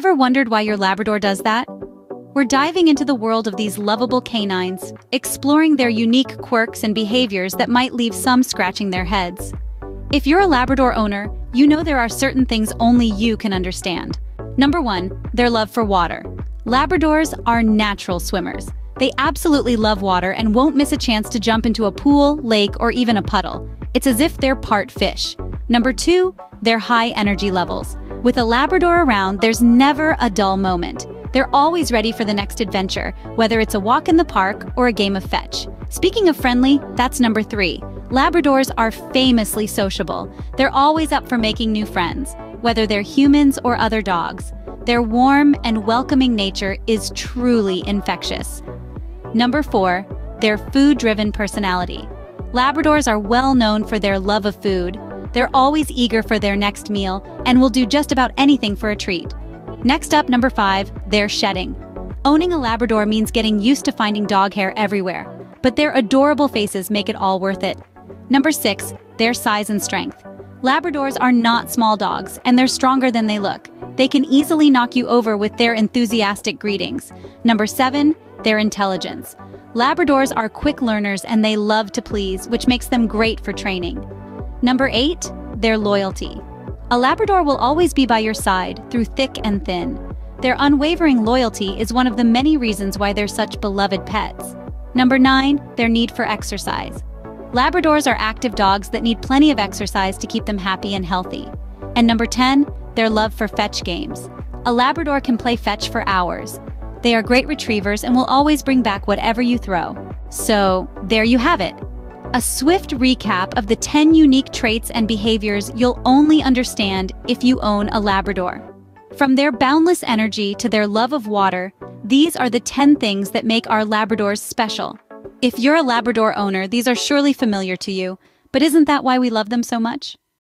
Ever wondered why your Labrador does that? We're diving into the world of these lovable canines, exploring their unique quirks and behaviors that might leave some scratching their heads. If you're a Labrador owner, you know there are certain things only you can understand. Number one, their love for water. Labradors are natural swimmers. They absolutely love water and won't miss a chance to jump into a pool, lake, or even a puddle. It's as if they're part fish. Number two, their high energy levels. With a Labrador around, there's never a dull moment. They're always ready for the next adventure, whether it's a walk in the park or a game of fetch. Speaking of friendly, that's number three. Labradors are famously sociable. They're always up for making new friends, whether they're humans or other dogs. Their warm and welcoming nature is truly infectious. Number four, their food-driven personality. Labradors are well known for their love of food. They're always eager for their next meal and will do just about anything for a treat. Next up, number five, their shedding. Owning a Labrador means getting used to finding dog hair everywhere, but their adorable faces make it all worth it. Number six, their size and strength. Labradors are not small dogs, and they're stronger than they look. They can easily knock you over with their enthusiastic greetings. Number seven, their intelligence. Labradors are quick learners and they love to please, which makes them great for training. Number eight, their loyalty. A Labrador will always be by your side, through thick and thin. Their unwavering loyalty is one of the many reasons why they're such beloved pets. Number 9. Their need for exercise. Labradors are active dogs that need plenty of exercise to keep them happy and healthy. And number 10. Their love for fetch games. A Labrador can play fetch for hours. They are great retrievers and will always bring back whatever you throw. So, there you have it. A swift recap of the 10 unique traits and behaviors you'll only understand if you own a Labrador. From their boundless energy to their love of water, these are the 10 things that make our Labradors special. If you're a Labrador owner, these are surely familiar to you, but isn't that why we love them so much?